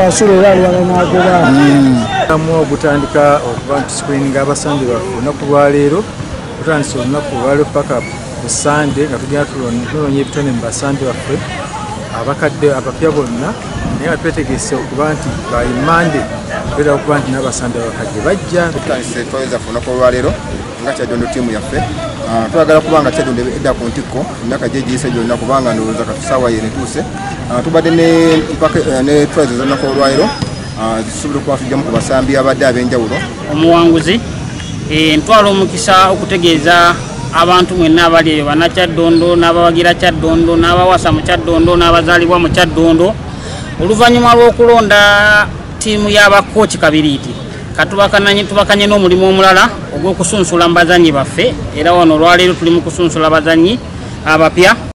kwasula era alwala n'agoba. Amu ogutandika okuba nti screeninga abasambi baffe olunaku lwaleero tutandise olunaku lwaleero paka ku sande nga tugenda tunoonya ebitone mu basambi baffe abakadde abapya bonna naye nga twetegese okuba nti baimande tubeera okuba nti n'abasambi abakadde bajja. Tutandise twale zaffe olunaku olwaleero nga kyajondo tiimu yaffe twagala kubanga kyajondo edda ku ntikko emyaka gye giyise gyonna kubanga ndowooza kati saawa ye netuuse. Ah, tubadde ne eh, ne twize z'olunaku olwaleero Ah, okuba tujjamu ku basambi abadde ab'enjawulo. Omuwanguzi Eh, ntwala omukisa okutegeeza abantu mwenna abali eyo bannakyaddondo n'abawagira kyaddondo n'abawasa mu kyaddondo n'abazaalibwa mu kyaddondo oluvannyuma lw'okulonda ttiimu y'abakooki kabiriiti katubakananye tubakanye n'omulimu omulala ogw'okusunsula mu bazanyi baffe. Era wano olwaleero tuli mu kusunsula abazanyi abapya